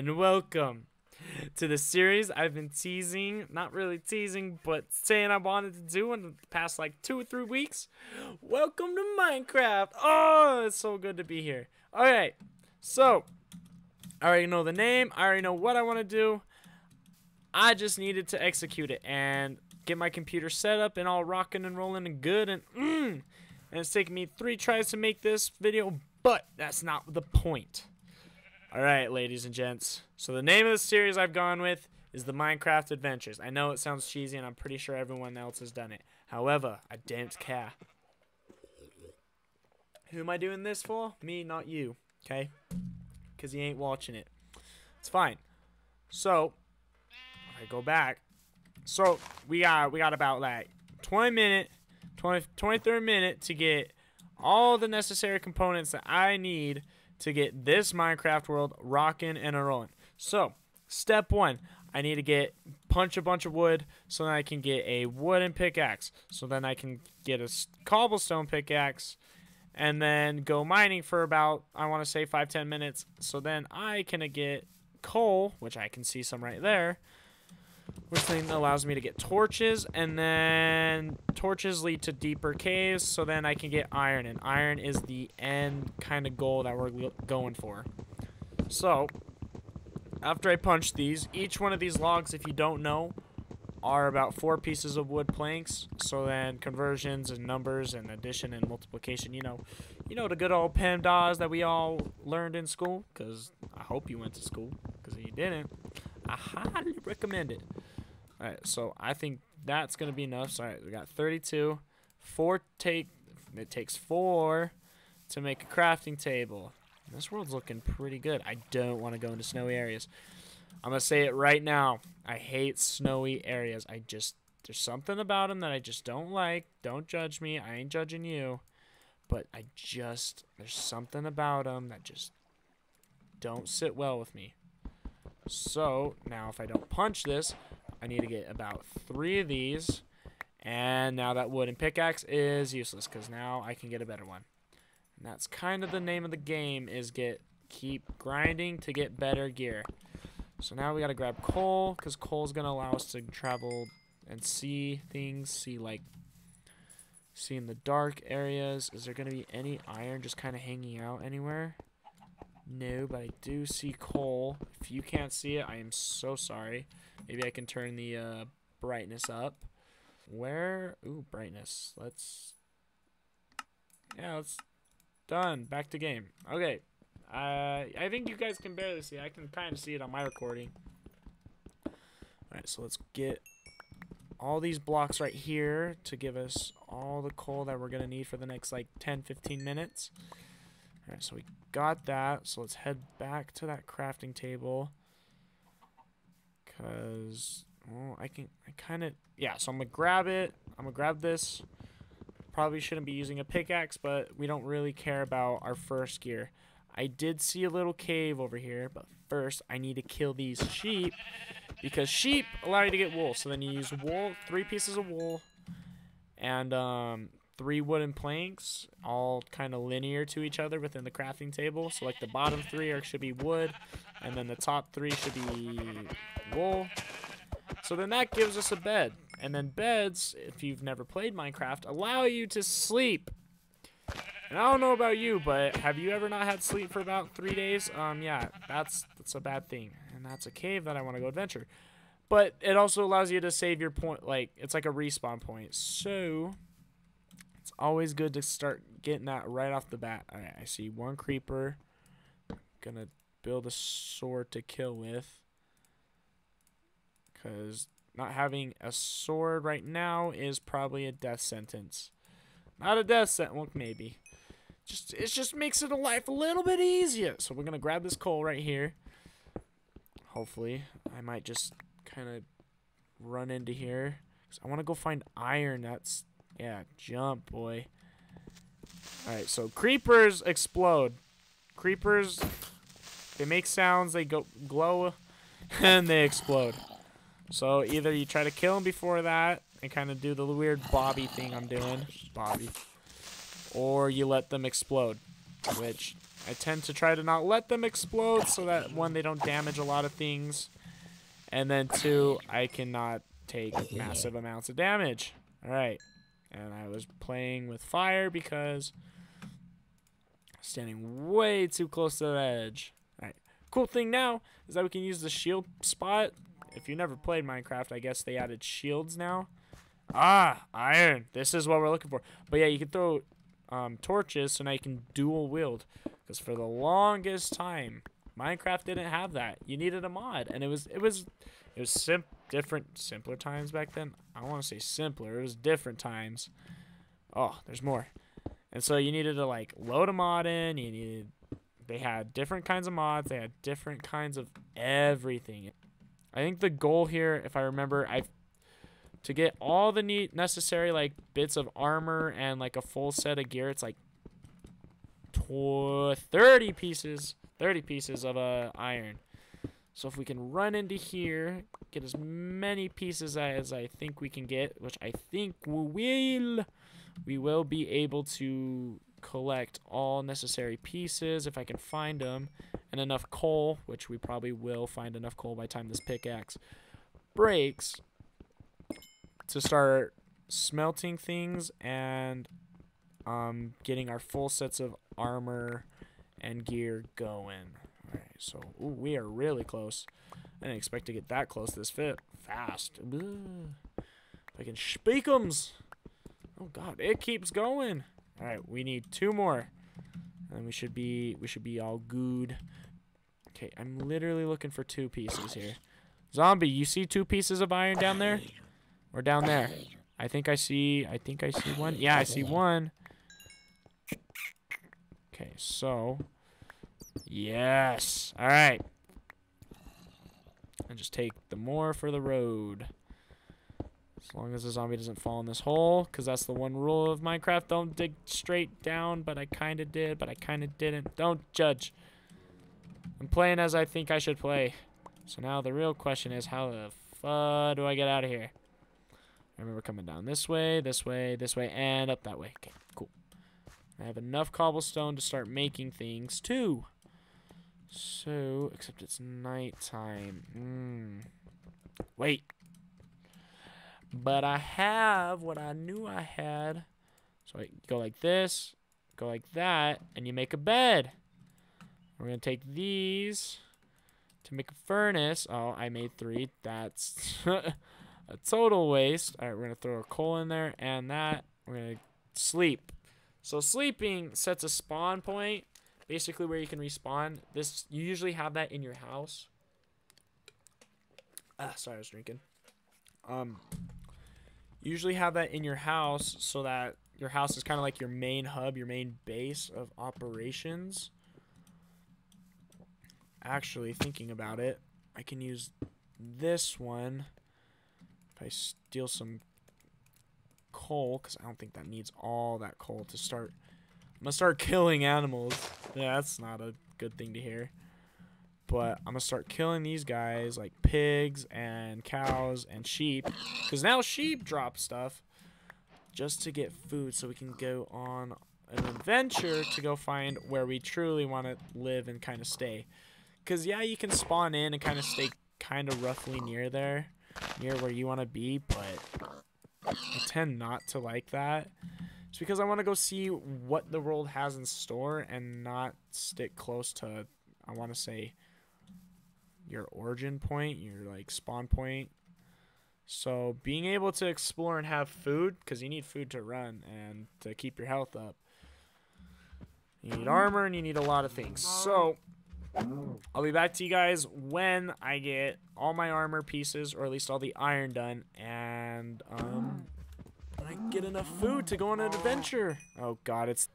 and welcome to the series I've been teasing, not really teasing, but saying I wanted to do in the past like two or three weeks. Welcome to Minecraft. Oh, it's so good to be here. Alright, so I already know the name, I already know what I want to do. I just needed to execute it and get my computer set up and all rocking and rolling and good and mm, and it's taken me three tries to make this video, but that's not the point. Alright, ladies and gents. So the name of the series I've gone with is the Minecraft Adventures. I know it sounds cheesy and I'm pretty sure everyone else has done it. However, I don't care. Who am I doing this for? Me, not you. Okay? Because you ain't watching it. It's fine. So, I go back. So, we got we got about like 20 minute, 20, 23 minute to get all the necessary components that I need to get this Minecraft world rocking and a rolling. So, step one, I need to get punch a bunch of wood so that I can get a wooden pickaxe. So then I can get a cobblestone pickaxe and then go mining for about, I want to say, five ten minutes. So then I can get coal, which I can see some right there, which then allows me to get torches, and then torches lead to deeper caves, so then I can get iron, and iron is the end kind of goal that we're going for. So, after I punch these, each one of these logs, if you don't know, are about four pieces of wood planks. So then conversions and numbers and addition and multiplication, you know, you know the good old PEMDAS that we all learned in school. Because I hope you went to school. Because if you didn't, I highly recommend it. Alright, so I think that's going to be enough. So, alright, we got 32. Four take, it takes four to make a crafting table. This world's looking pretty good. I don't want to go into snowy areas. I'm going to say it right now. I hate snowy areas. I just, there's something about them that I just don't like. Don't judge me. I ain't judging you. But I just, there's something about them that just don't sit well with me. So, now if I don't punch this, I need to get about three of these. And now that wooden pickaxe is useless because now I can get a better one. And that's kind of the name of the game is get keep grinding to get better gear. So now we got to grab coal because coal is going to allow us to travel and see things, see like see in the dark areas. Is there going to be any iron just kind of hanging out anywhere? No, but I do see coal. If you can't see it, I am so sorry. Maybe I can turn the uh, brightness up. Where? Ooh, brightness. Let's... Yeah, let's... Done. Back to game. Okay. Uh, I think you guys can barely see. I can kind of see it on my recording. Alright, so let's get all these blocks right here to give us all the coal that we're going to need for the next, like, 10-15 minutes. Alright, so we got that. So let's head back to that crafting table. Because, well, I can, I kind of, yeah, so I'm going to grab it. I'm going to grab this. Probably shouldn't be using a pickaxe, but we don't really care about our first gear. I did see a little cave over here, but first I need to kill these sheep because sheep allow you to get wool. So then you use wool, three pieces of wool, and um, three wooden planks, all kind of linear to each other within the crafting table. So like the bottom three are should be wood, and then the top three should be wool. So then that gives us a bed. And then beds, if you've never played Minecraft, allow you to sleep. And I don't know about you, but have you ever not had sleep for about three days? Um, yeah, that's that's a bad thing. And that's a cave that I want to go adventure. But it also allows you to save your point, like, it's like a respawn point. So, it's always good to start getting that right off the bat. Alright, I see one creeper. Gonna build a sword to kill with. Because not having a sword right now is probably a death sentence. Not a death sentence, well, maybe. Just It just makes it a life a little bit easier. So we're going to grab this coal right here. Hopefully. I might just kind of run into here. Cause I want to go find iron. That's, yeah, jump, boy. Alright, so creepers explode. Creepers, they make sounds, they go glow, and they explode. So either you try to kill them before that and kind of do the weird Bobby thing I'm doing. Bobby. Or you let them explode. which I tend to try to not let them explode so that one, they don't damage a lot of things, and then two, I cannot take massive amounts of damage. All right, and I was playing with fire because standing way too close to the edge. All right, cool thing now is that we can use the shield spot. If you never played Minecraft, I guess they added shields now. Ah, iron. This is what we're looking for. But yeah, you can throw um, torches so now you can dual wield. Because for the longest time, Minecraft didn't have that. You needed a mod, and it was it was it was sim different simpler times back then. I want to say simpler. It was different times. Oh, there's more. And so you needed to like load a mod in. You needed they had different kinds of mods. They had different kinds of everything. I think the goal here, if I remember, I to get all the neat necessary like bits of armor and like a full set of gear. It's like tw 30 pieces, 30 pieces of uh, iron. So if we can run into here, get as many pieces as I think we can get, which I think we will, we will be able to collect all necessary pieces if I can find them, and enough coal, which we probably will find enough coal by time this pickaxe breaks to start smelting things and um, getting our full sets of armor and gear going. Alright, so ooh, we are really close. I didn't expect to get that close this fit fast. If I can speakums. Oh god, it keeps going. Alright, we need two more. And we should be we should be all good. Okay, I'm literally looking for two pieces here. Zombie, you see two pieces of iron down there? Or down there? I think I see I think I see one. Yeah, I see one. Okay, so Yes. All right. And just take the more for the road. As long as the zombie doesn't fall in this hole, because that's the one rule of Minecraft. Don't dig straight down, but I kind of did, but I kind of didn't. Don't judge. I'm playing as I think I should play. So now the real question is, how the fuck do I get out of here? I remember coming down this way, this way, this way, and up that way. Okay. I have enough cobblestone to start making things, too. So, except it's nighttime. Mm. Wait. But I have what I knew I had. So I go like this, go like that, and you make a bed. We're going to take these to make a furnace. Oh, I made three. That's a total waste. All right, we're going to throw a coal in there and that. We're going to sleep. So sleeping sets a spawn point basically where you can respawn. This you usually have that in your house. Ah, sorry, I was drinking. Um, usually have that in your house so that your house is kind of like your main hub, your main base of operations. Actually, thinking about it, I can use this one if I steal some coal, because I don't think that needs all that coal to start I'm gonna start killing animals. Yeah, that's not a good thing to hear. But I'm gonna start killing these guys like pigs and cows and sheep. Because now sheep drop stuff just to get food so we can go on an adventure to go find where we truly want to live and kind of stay. Because, yeah, you can spawn in and kind of stay kind of roughly near there, near where you want to be, but I tend not to like that. It's because I want to go see what the world has in store and not stick close to, I want to say, your origin point, your like spawn point. So being able to explore and have food, because you need food to run and to keep your health up. You need armor and you need a lot of things. So I'll be back to you guys when I get all my armor pieces, or at least all the iron done, and um, I get enough food to go on an adventure. Oh god, it's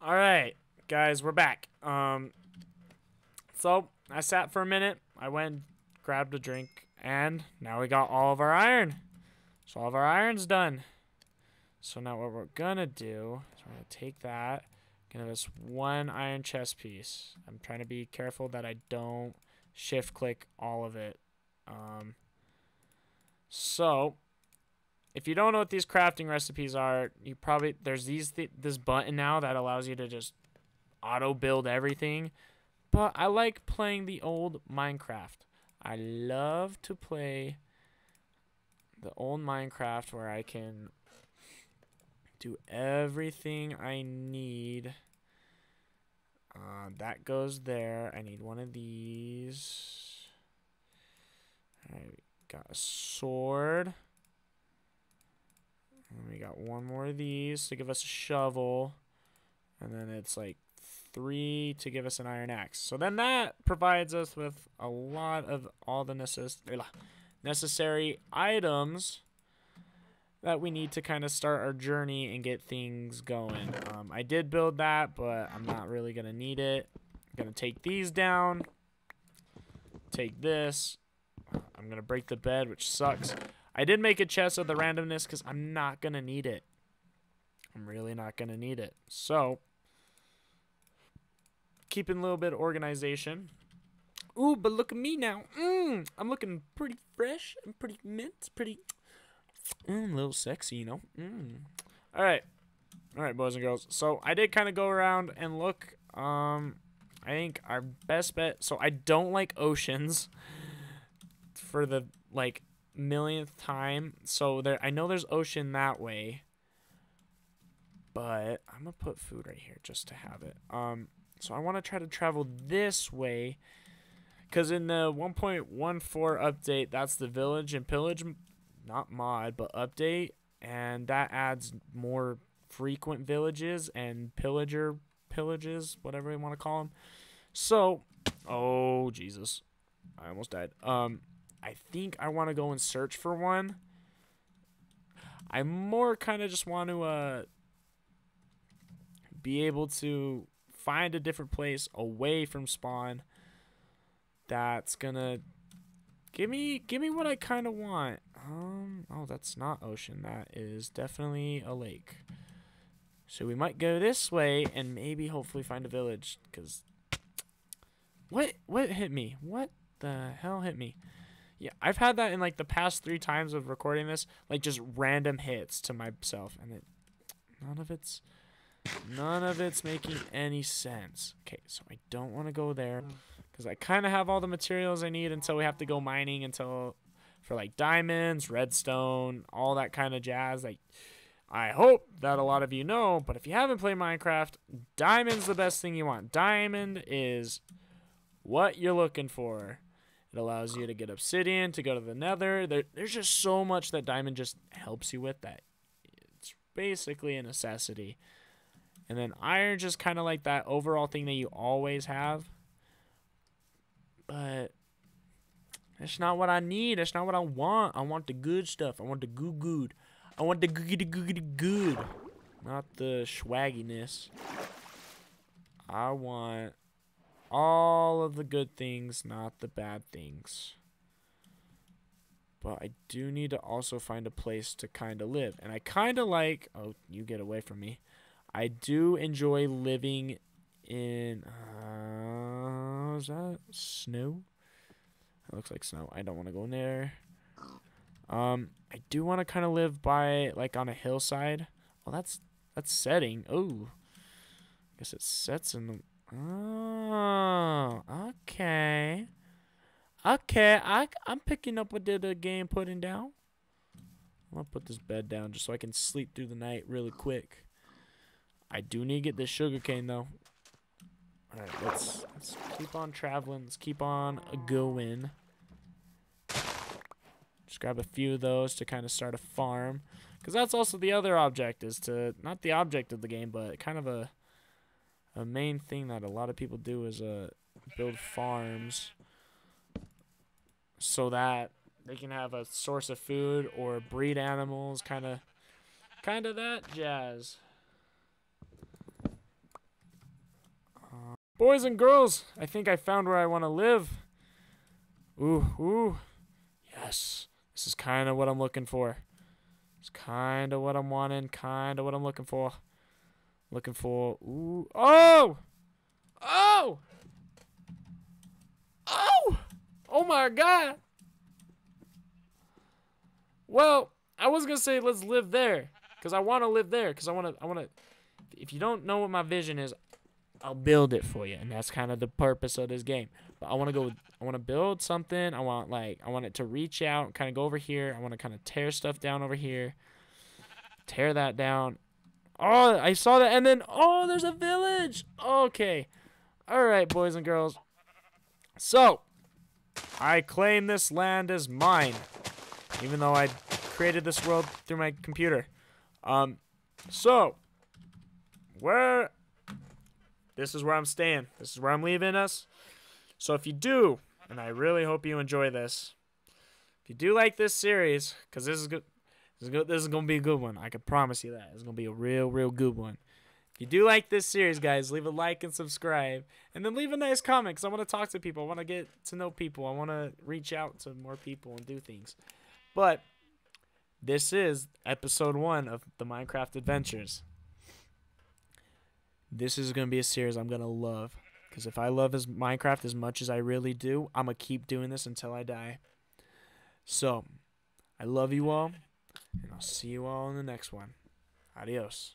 all right, guys. We're back. Um, so I sat for a minute. I went, grabbed a drink, and now we got all of our iron. So all of our iron's done. So now what we're gonna do is we're gonna take that, us one iron chest piece. I'm trying to be careful that I don't shift click all of it. Um, so if you don't know what these crafting recipes are, you probably there's these th this button now that allows you to just auto build everything. But I like playing the old Minecraft. I love to play the old Minecraft where I can do everything I need. Uh, that goes there. I need one of these. Alright, got a sword. And we got one more of these to give us a shovel. And then it's like three to give us an iron axe. So then that provides us with a lot of all the necess necessary items that we need to kind of start our journey and get things going. Um, I did build that, but I'm not really going to need it. I'm going to take these down. Take this. I'm going to break the bed, which sucks. I did make a chest of the randomness because I'm not going to need it. I'm really not going to need it. So, keeping a little bit of organization. Ooh, but look at me now. Mm, I'm looking pretty fresh and pretty mint, pretty mm, a little sexy, you know. Mm. All right, all right, boys and girls. So I did kind of go around and look. Um, I think our best bet. So I don't like oceans for the like millionth time. So there, I know there's ocean that way. But I'm gonna put food right here just to have it. Um, so I want to try to travel this way. Because in the 1.14 update, that's the village and pillage, not mod, but update. And that adds more frequent villages and pillager pillages, whatever you want to call them. So, oh, Jesus. I almost died. Um, I think I want to go and search for one. I more kind of just want to uh be able to find a different place away from spawn that's gonna give me give me what I kind of want. Um, oh, that's not ocean. That is definitely a lake. So we might go this way and maybe hopefully find a village. Cause what what hit me? What the hell hit me? Yeah, I've had that in like the past three times of recording this, like just random hits to myself, and it none of it's None of it's making any sense. Okay, so I don't want to go there because I kind of have all the materials I need until we have to go mining until for like diamonds, redstone, all that kind of jazz. Like I hope that a lot of you know, but if you haven't played Minecraft, diamond's the best thing you want. Diamond is what you're looking for. It allows you to get obsidian, to go to the nether. There, there's just so much that diamond just helps you with that. It's basically a necessity. And then iron just kind of like that overall thing that you always have. But that's not what I need. That's not what I want. I want the good stuff. I want the good good. I want the good good good. Not the swagginess. I want all of the good things, not the bad things. But I do need to also find a place to kind of live. And I kind of like... Oh, you get away from me. I do enjoy living in. Uh, is that snow? It looks like snow. I don't want to go in there. Um, I do want to kind of live by like on a hillside. Well, that's that's setting. Oh, I guess it sets in the. Oh, okay. Okay, I I'm picking up what the, the game putting down. I'm gonna put this bed down just so I can sleep through the night really quick. I do need to get this sugarcane though. Alright, let's, let's keep on traveling. Let's keep on going. Just grab a few of those to kind of start a farm. Because that's also the other object is to, not the object of the game, but kind of a, a main thing that a lot of people do is uh, build farms so that they can have a source of food or breed animals, kind of, kind of that jazz. Boys and girls, I think I found where I want to live. Ooh, ooh. Yes. This is kind of what I'm looking for. It's kind of what I'm wanting, kind of what I'm looking for. Looking for, ooh. Oh! Oh! Oh! Oh my god! Well, I was gonna say let's live there, cause I want to live there, cause I want to. I want to. If you don't know what my vision is, I'll build it for you, and that's kind of the purpose of this game. But I want to go. I want to build something. I want like I want it to reach out, kind of go over here. I want to kind of tear stuff down over here. Tear that down. Oh, I saw that, and then oh, there's a village. Okay, all right, boys and girls. So, I claim this land as mine, even though I created this world through my computer. Um, so where this is where I'm staying. This is where I'm leaving us. So if you do, and I really hope you enjoy this, if you do like this series, because this is good, this is good, this is gonna be a good one. I can promise you that. It's gonna be a real, real good one. If you do like this series, guys, leave a like and subscribe, and then leave a nice comment. Cause I want to talk to people. I want to get to know people. I want to reach out to more people and do things. But this is episode one of the Minecraft Adventures this is going to be a series I'm going to love. Because if I love as Minecraft as much as I really do, I'm going to keep doing this until I die. So, I love you all, and I'll see you all in the next one. Adios.